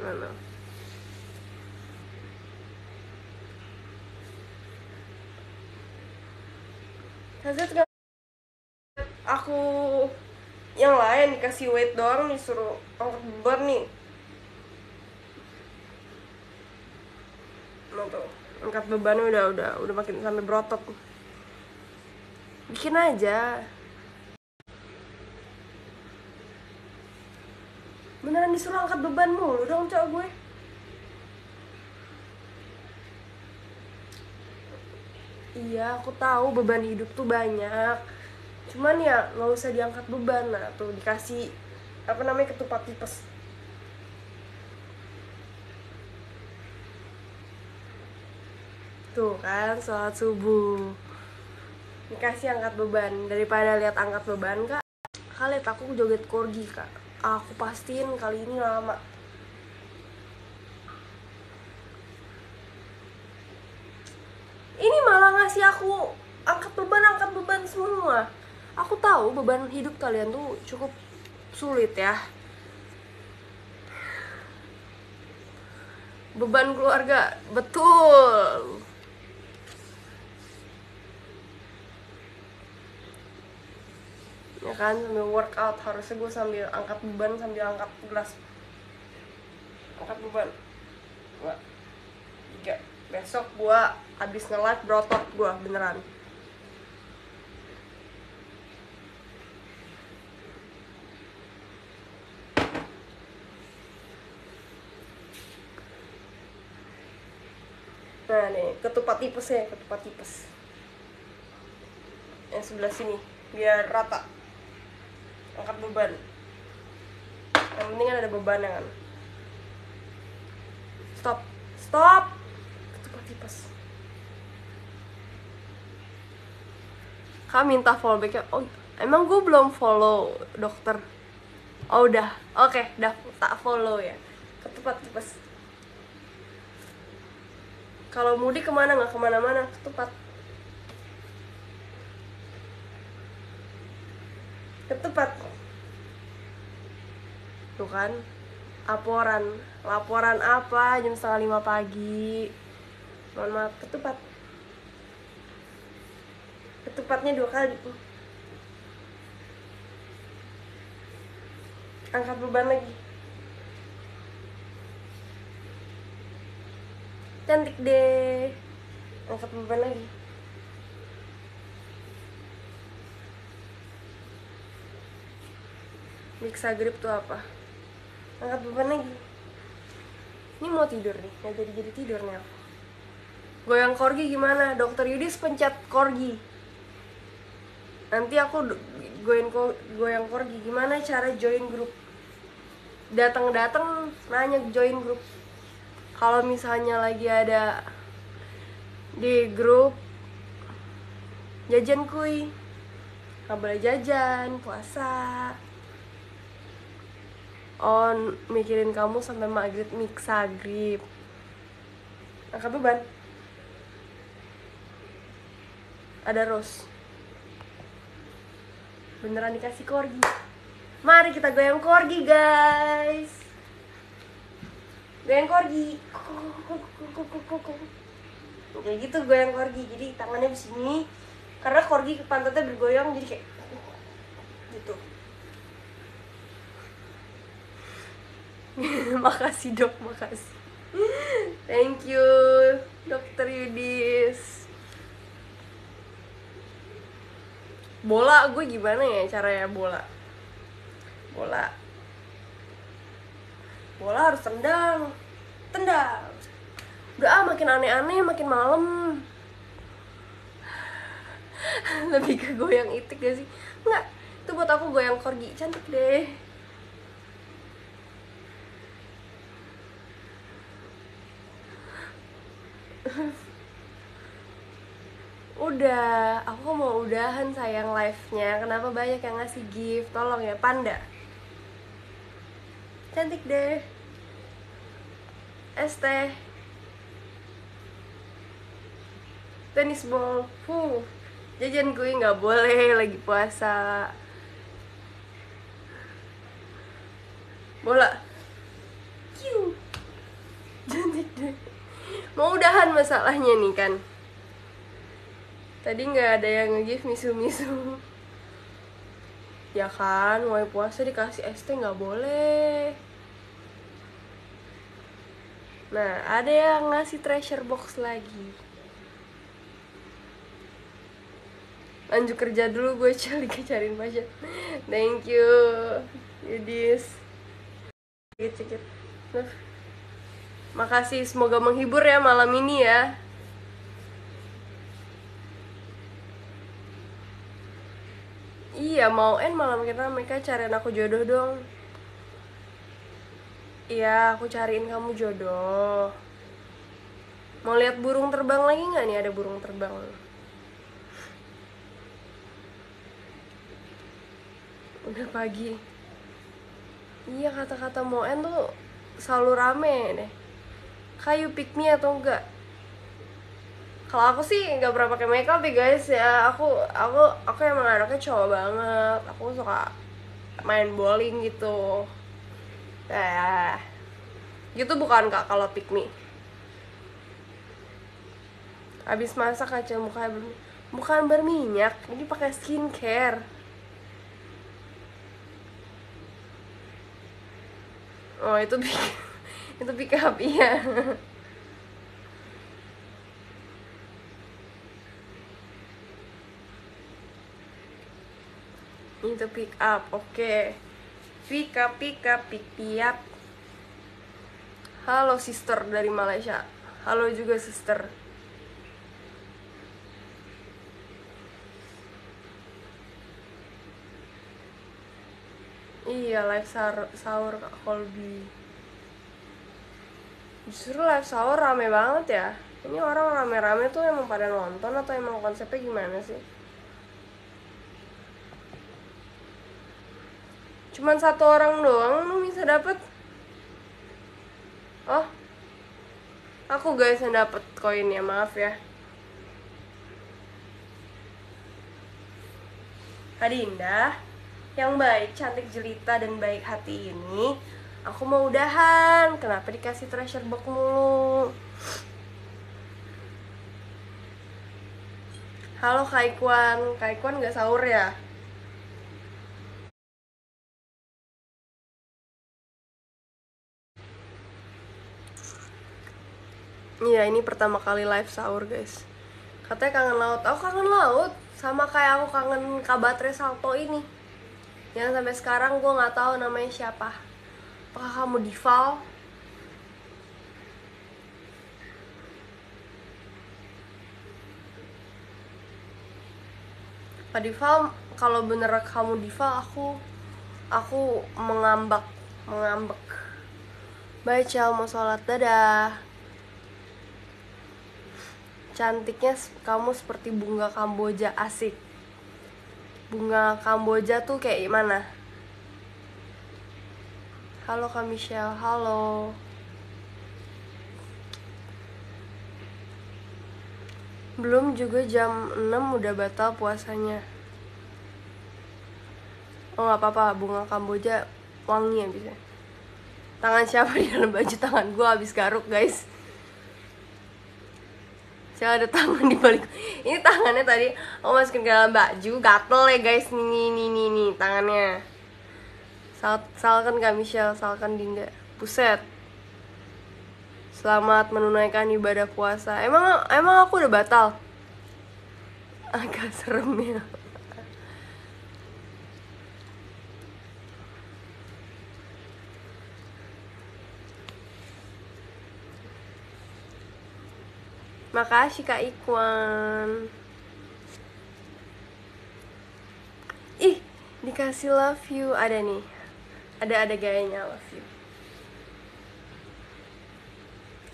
S1: Mana? Aku yang lain dikasih weight doang disuruh angkat beban nih tuh. Angkat bebannya udah udah udah makin sampai berotot. Bikin aja. Beneran disuruh angkat beban mulu dong cowok gue. Iya aku tahu beban hidup tuh banyak. Cuman ya nggak usah diangkat beban nah tuh dikasih apa namanya ketupat tipes tuh kan sholat subuh. Dikasih angkat beban. Daripada lihat angkat beban kak. Kalian aku joget korgi kak. Aku pastiin kali ini lama. Ini malah ngasih aku angkat beban angkat beban semua. Aku tahu beban hidup kalian tuh cukup sulit ya. Beban keluarga betul ya kan sambil workout harusnya gue sambil angkat beban sambil angkat gelas. Angkat beban. Dua tiga. Besok gue abis nge-live berotot gue beneran. Nah nih, ketupat tipes ya, ketupat tipes. Yang sebelah sini, biar rata Angkat beban. Yang penting kan ada beban kan. Stop, stop. Ketupat tipes Kak minta follow backnya. Oh, emang gue belum follow dokter? Oh udah, oke, udah. Tak follow ya. Ketupat tipes kalau mudik ke mana? Nggak ke mana-mana. Ketupat. Ketupat tuh kan. Laporan laporan apa? Jam setengah lima pagi. Mohon maaf ketupat. Ketupatnya dua kali. Angkat beban lagi. Cantik deh. Angkat beban lagi. Miksa grip tuh apa? Angkat beban lagi. Ini mau tidur nih, nggak jadi-jadi tidur nih aku. Goyang korgi gimana? Dokter Yudis pencet korgi Nanti aku goyang, goyang korgi Gimana cara join grup? datang-datang nanya join grup. Kalau misalnya lagi ada di grup jajan kui. Nggak boleh jajan puasa on mikirin kamu sampai maghrib miksa grip. Angkat beban. Ada Rose. Beneran dikasih korgi mari kita goyang korgi guys. Goyang korgi kayak gitu goyang korgi jadi tangannya di sini karena korgi pantatnya bergoyang jadi kayak gitu [LAUGHS] makasih dok. Makasih. Thank you dokter Yudis. Bola gue gimana ya caranya bola? Bola. Bola harus tendang. Tendang. Udah ah makin aneh-aneh makin malam. [LAUGHS] Lebih ke goyang itik gak sih? Nggak itu buat aku goyang korgi cantik deh Udah, aku mau udahan sayang live-nya Kenapa banyak yang ngasih gift? Tolong ya, Panda. Cantik deh. Teh. Tenis ball. Huh. Jajan gue nggak boleh lagi puasa. Bola Kiu Cantik deh Mau udahan masalahnya nih kan? Tadi nggak ada yang nge-give misu-misu. Ya kan mau puasa dikasih ST nggak boleh. Nah ada yang ngasih treasure box lagi. Lanjut kerja dulu gue cari cariin pacar thank you Yudis. Sedikit makasih semoga menghibur ya malam ini ya. Iya mau end malam kita mereka cariin aku jodoh dong. Iya aku cariin kamu jodoh. Mau lihat burung terbang lagi nggak nih? Ada burung terbang. Udah pagi. Iya kata-kata mau end tuh selalu rame deh Kayu pick me atau enggak. Kalau aku sih nggak pernah pakai makeup ya guys ya. Aku aku aku emang anaknya cowok banget. Aku suka main bowling gitu. Eh gitu bukan kak kalau pick me. Habis masak kaca muka bukan berminyak ini pakai skincare. Oh itu itu pick up iya. Itu pick up oke. Okay. pick up pick up pick piap halo sister dari Malaysia. Halo juga sister. Iya live sahur, sahur kak Colby justru live sahur rame banget ya. Ini orang rame-rame tuh emang pada nonton atau emang konsepnya gimana sih? Cuman satu orang doang lu bisa dapet? Oh aku guys yang dapet koin ya maaf ya. Adinda yang baik, cantik jelita dan baik hati ini aku mau udahan kenapa dikasih treasure box mulu? Halo Kaikwan Kaikwan gak sahur ya? Iya ini pertama kali live sahur guys. Katanya kangen laut. Aku kangen laut Sama kayak aku kangen kabatre salto ini. Yang sampai sekarang gue gak tahu namanya siapa Apakah kamu Dival? Pak Dival, kalau bener kamu Dival, aku aku mengambak mau ngambek bye ciao mau sholat dadah. Cantiknya kamu seperti bunga kamboja asik. Bunga kamboja tuh kayak gimana halo kak Michelle halo. Belum juga jam 6 udah batal puasanya. Oh nggak apa-apa bunga kamboja wangi ya bisa. Tangan siapa di dalam baju tangan gue habis garuk guys. Saya ada tangan di balik. Ini tangannya tadi. Aku masukin ke dalam baju gatel ya guys. Nih nih nih nih tangannya Sal salkan kak Michelle salkan Dinda. Buset. Selamat menunaikan ibadah puasa. Emang emang aku udah batal? Agak serem ya. Makasih Kak Ikwan. Ih, dikasih love you. Ada nih. Ada ada gayanya love you.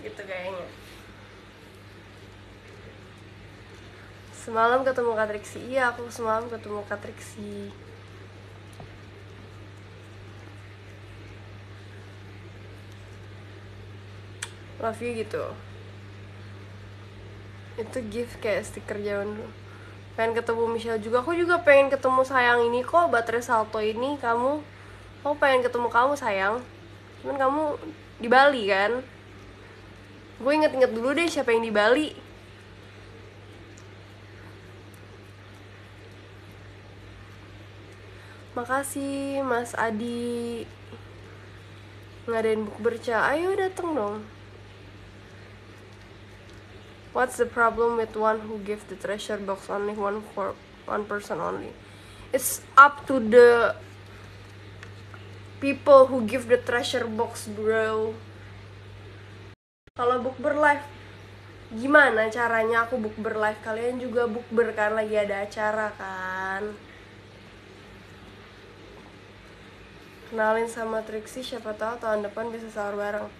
S1: Gitu gayanya. Semalam ketemu Kak Triksi. Iya, aku semalam ketemu Kak Triksi. Love you gitu itu gift kayak stiker zaman dulu pengen ketemu Michelle juga aku juga pengen ketemu sayang ini kok baterai salto ini kamu aku pengen ketemu kamu sayang. Cuman kamu di Bali kan? Gue inget-inget dulu deh siapa yang di Bali. Makasih Mas Adi. Ngadain book berca ayo dateng dong. What's the problem with one who gives the treasure box only one for one person only? It's up to the people who give the treasure box, bro. Kalau bukber live, gimana caranya aku bukber live? Kalian juga bukber kan lagi ada acara kan? Kenalin sama Trixie, siapa tahu tahun depan bisa sahur bareng.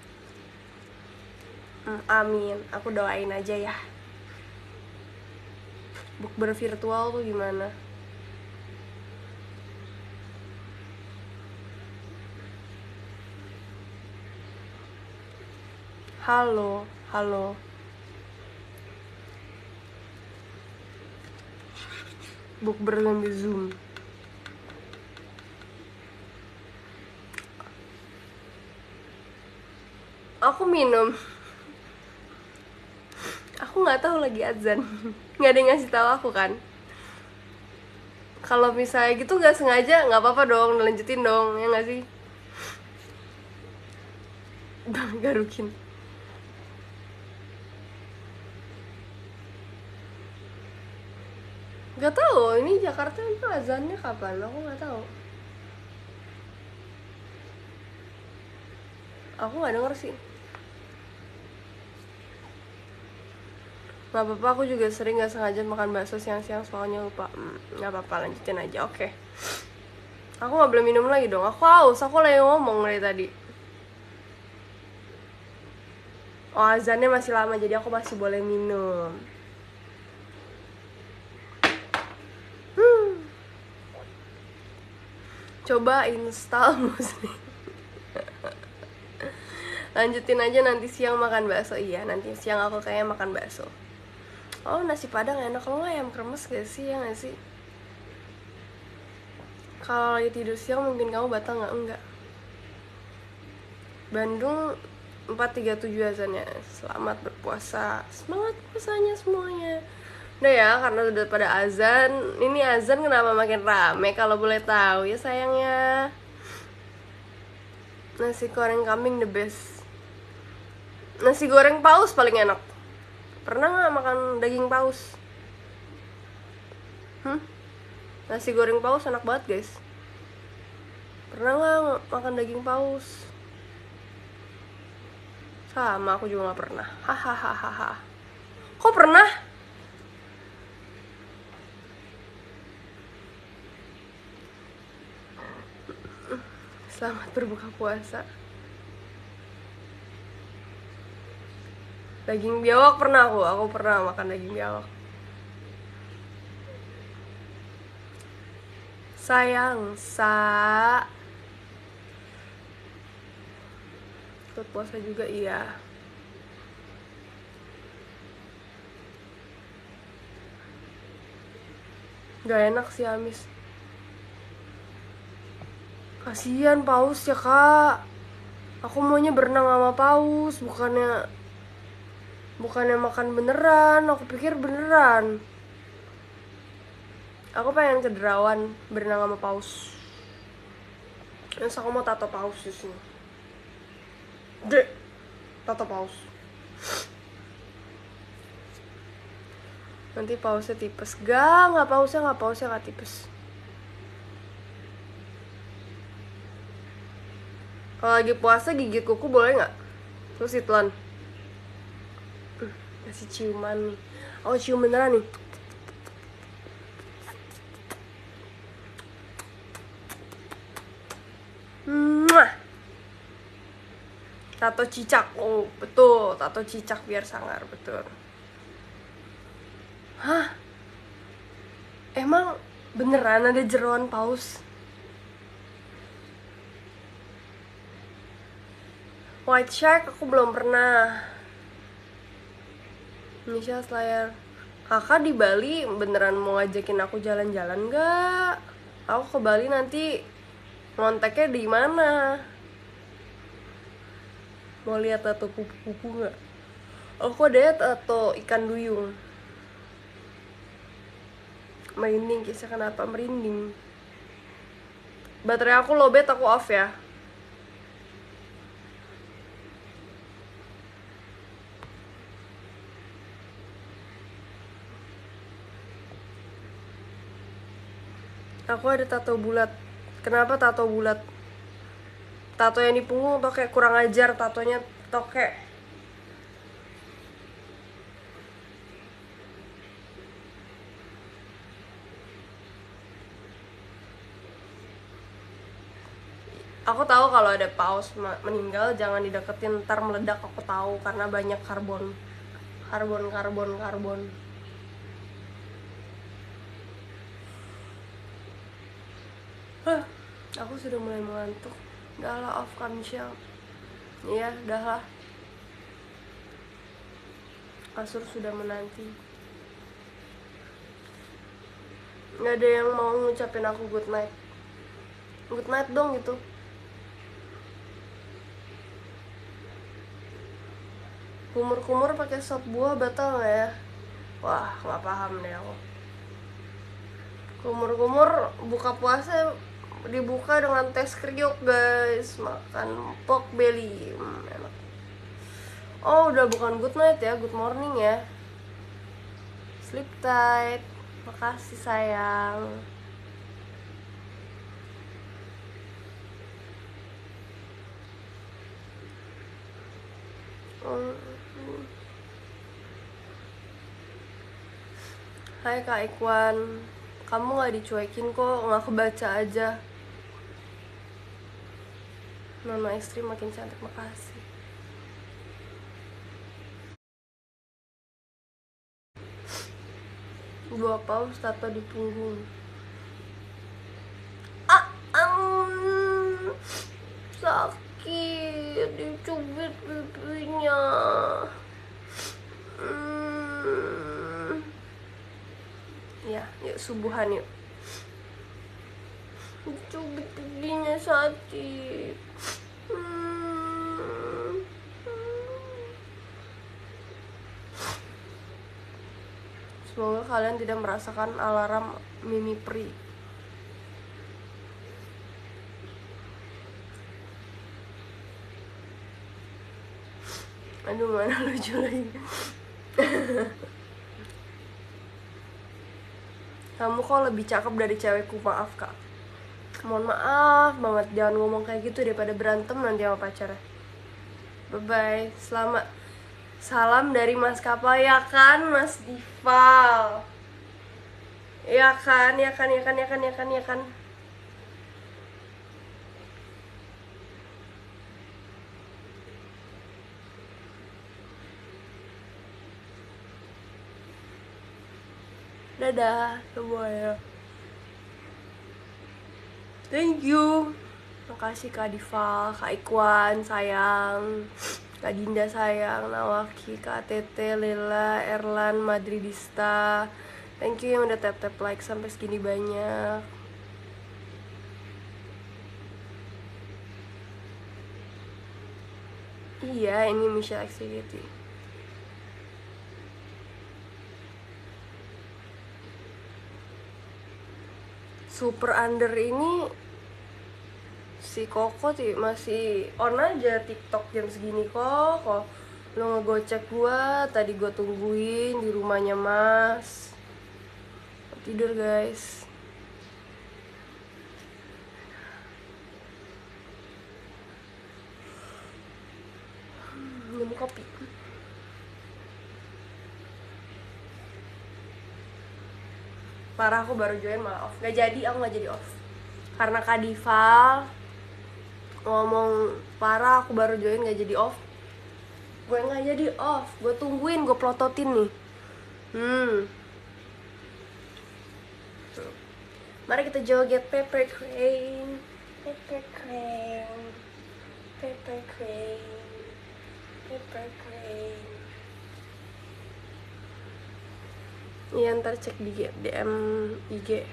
S1: Hmm, amin, aku doain aja ya. Bukber virtual tuh gimana? Halo, halo. Bukber sambil zoom. Aku minum. Aku nggak tahu lagi azan. Nggak ada yang ngasih tahu aku kan. Kalau misalnya gitu nggak sengaja nggak apa-apa dong lanjutin dong ya nggak sih? [LAUGHS] Garukin nggak tahu ini Jakarta itu azannya kapan? Aku nggak tahu aku nggak denger sih. Nggak apa-apa aku juga sering nggak sengaja makan bakso siang-siang soalnya lupa. Hmm, nggak apa-apa lanjutin aja oke. Aku nggak boleh minum lagi dong. Aku haus aku lagi ngomong dari tadi. Oh azannya masih lama jadi aku masih boleh minum coba install [LAUGHS] muslim lanjutin aja nanti siang makan bakso. Iya nanti siang aku kayaknya makan bakso. Oh nasi padang enak. Lo ayam kremes gak sih ya gak sih? Kalau lagi tidur siang mungkin kamu batal nggak enggak. Bandung 437 azannya. Selamat berpuasa. Semangat puasanya semuanya udah ya karena udah pada azan. Ini azan kenapa makin rame? Kalau boleh tahu ya sayangnya. Nasi goreng kambing the best. Nasi goreng paus paling enak. Pernah nggak makan daging paus? Hmm? nasi goreng paus enak banget guys. Pernah nggak makan daging paus? Sama aku juga nggak pernah. Hahaha. Kok pernah Selamat berbuka puasa. Daging biawak pernah aku, aku pernah makan daging biawak. Sayang, sa. Ikut puasa juga iya. Gak enak sih amis Kasian paus ya kak. Aku maunya berenang sama paus Bukannya Bukannya makan beneran. Aku pikir beneran. Aku pengen ke Berenang sama paus. Terus aku mau tato paus di sini. Tato paus. Nanti pausnya tipes. Gak nggak pausnya nggak pausnya nggak tipes kalau lagi puasa gigit kuku boleh nggak terus itlan masih ciuman nih oh cium beneran nih. Tato cicak, oh betul, tato cicak biar sangar, betul. Hah? Emang beneran ada jeroan paus? White Shark aku belum pernah. Misha Slayer. Kakak di Bali beneran mau ngajakin aku jalan-jalan gak? Aku ke Bali nanti ngonteknya di mana? Mau lihat tato kupu-kupu gak? Aku ada tato ikan duyung merinding kisah kenapa merinding baterai aku lowbat aku off ya aku ada tato bulat. Kenapa tato bulat? Tato yang di punggung tuh kayak kurang ajar tatonya kayak aku tahu kalau ada paus meninggal jangan dideketin ntar meledak aku tahu karena banyak karbon. Karbon karbon karbon huh, aku sudah mulai mengantuk. Udah lah off kamshel iya udah lah. Kasur sudah menanti. Nggak ada yang mau ngucapin aku good night. Good night dong gitu. Kumur-kumur pakai sop buah batal nggak ya? Wah nggak paham deh aku. Kumur-kumur buka puasa dibuka dengan tes kriuk guys. Makan pork belly. Hmm, enak. Oh udah bukan good night ya good morning ya. Sleep tight. Makasih sayang. Hai Kak Ikwan. Kamu gak dicuekin kok, gak kebaca aja Nona istri makin cantik, makasih. Dua paus tato di punggung? Ah, um, sakit, dicubit pipinya. Ya yuk subuhan yuk. Cubit pipinya sakit. hmm. Semoga kalian tidak merasakan alarm mimi pri. Aduh mana lucu lagi. Kamu kok lebih cakep dari cewekku? Maaf kak mohon maaf banget jangan ngomong kayak gitu daripada berantem nanti sama pacarnya. Bye bye selamat salam dari mas kapal. Ya kan mas Dival? Ya kan ya kan ya kan ya kan ya kan ya kan. Dadah semuanya thank you. Makasih kak Diva kak Ikwan sayang. Kak Dinda sayang. Nawaki kak Tete Lela Erlan Madridista. Thank you yang udah tap tap like sampai segini banyak. Iya, ini Michelle Activity. Super Under ini si Koko sih masih on aja TikTok jam segini kok. Kok ngegocek gua, tadi gua tungguin di rumahnya Mas. Tidur guys. minum kopi parah aku baru join malah off gak jadi aku gak jadi off karena kadival ngomong parah aku baru join gak jadi off. Gue nggak jadi off gue tungguin gue plototin nih. Hmm. Mari kita joget pepper crane. Pepper crane. Pepper crane. Pepper crane. Iya ntar cek di DM IG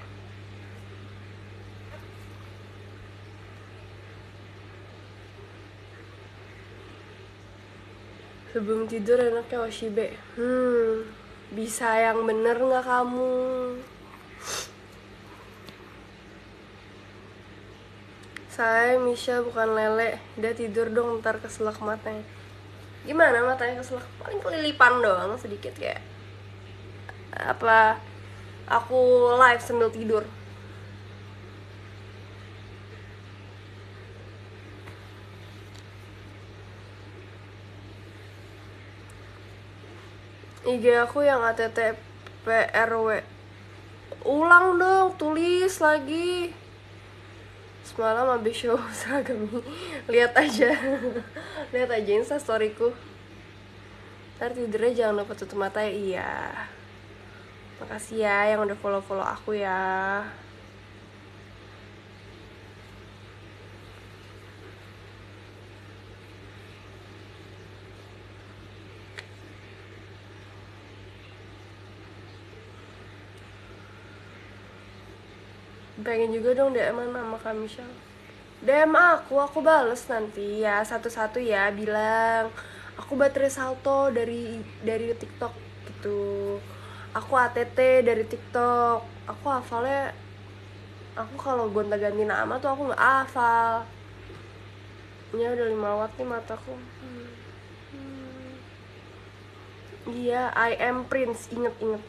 S1: Sebelum tidur enaknya Oshibe Hmm Bisa yang bener nggak kamu? Saya Misha bukan lele Dia tidur dong ntar keselak matanya Gimana matanya keselak? Paling kelilipan doang sedikit kayak apa aku live sambil tidur IG aku yang ATT PRW ulang dong tulis lagi. Semalam habis show [LAUGHS] seragam lihat aja. [LAUGHS] Lihat aja insta storyku ntar tidurnya jangan lupa tutup mata ya. Iya. Makasih ya yang udah follow-follow aku ya. Pengen juga dong DM sama Kak Michelle. DM aku, aku bales nanti. Ya Satu-satu ya bilang Aku baterai salto dari dari TikTok gitu. Aku ATT dari TikTok. Aku hafalnya aku kalau gonta ganti nama tuh aku nggak hafal. Ini udah lima watt nih mataku. Hmm. Hmm. iya I am Prince. Inget inget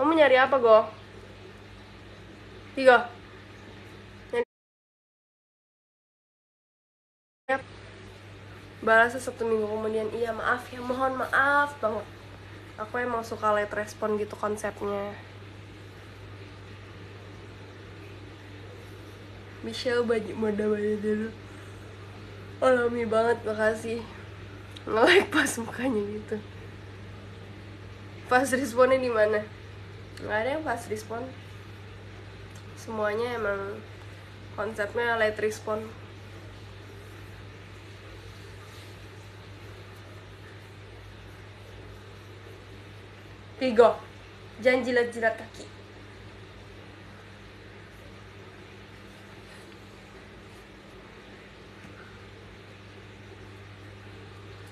S1: kamu nyari apa go tiga. Balasnya satu minggu kemudian. Iya maaf ya mohon maaf banget. Aku emang suka light respon gitu konsepnya. Michelle baju mode baju dulu. Alami banget makasih. Nge-like pas mukanya gitu. Pas responnya di mana? Nggak ada yang pas respon semuanya emang konsepnya light respon Tiga. Jangan jilat-jilat kaki.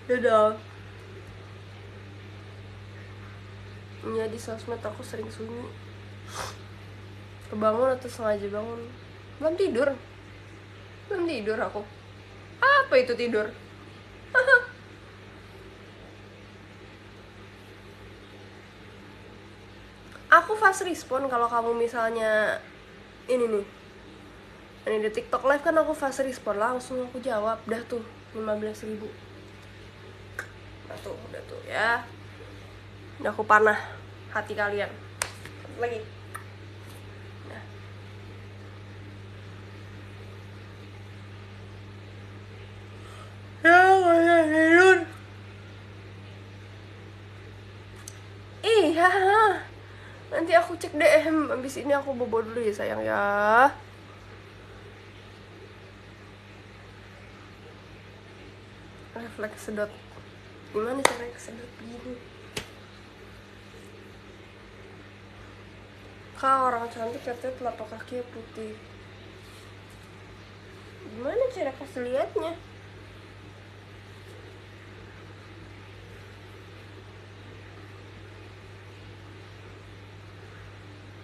S1: Dadah. Ya di sosmed aku sering sunyi. Kebangun atau sengaja bangun. Belum tidur. Belum tidur aku. Apa itu tidur? [LAUGHS] aku fast respon kalau kamu misalnya ini nih ini di TikTok live kan aku fast respon langsung aku jawab dah tuh 15 ribu nah tuh udah tuh ya udah aku panah hati kalian lagi nah. Ya iya nanti aku cek DM abis ini aku bobo dulu ya sayang ya. Refleks sedot. Gimana cara kesedot begini? Kak orang cantik katanya telapak kakinya putih. Gimana cara kasih liatnya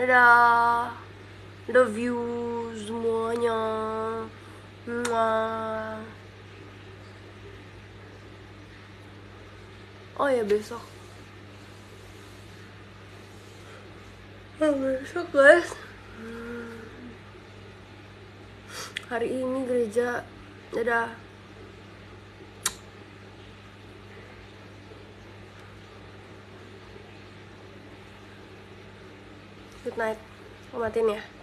S1: Dadah. Love you semuanya. Mwah. Oh ya besok. Oh, besok guys. Hari ini gereja. Dadah. Good night. Aku matiin ya.